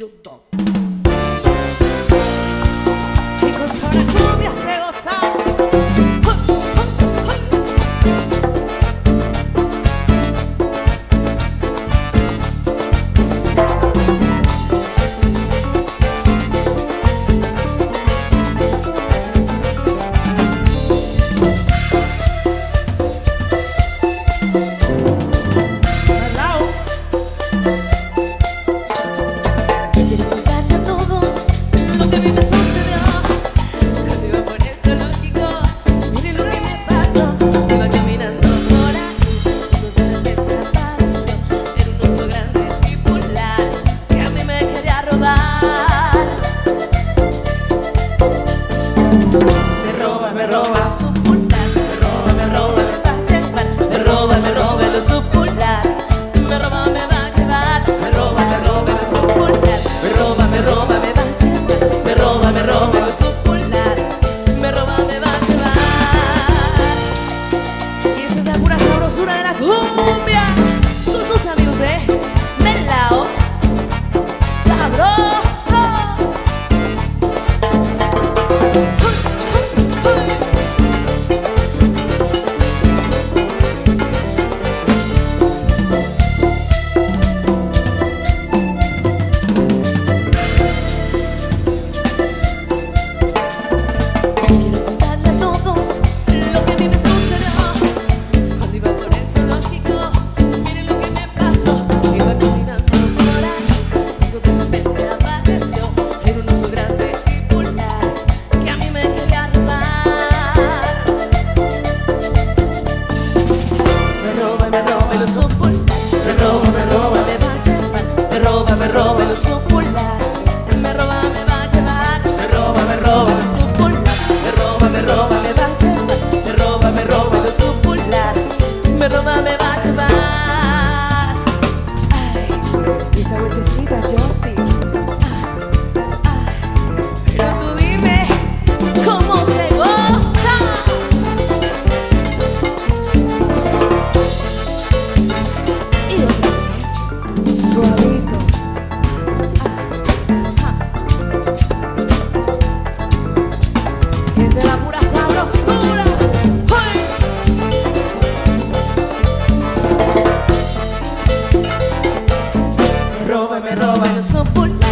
Yo, yo. Sous-titrage roba los chocolates, me roba, me va a llevar, me roba, me roba los chocolates, me roba, me roba, me va a llevar, me roba, me roba los chocolates, me roba, me va a llevar. Ay, esa vueltecita, Justin. so pull.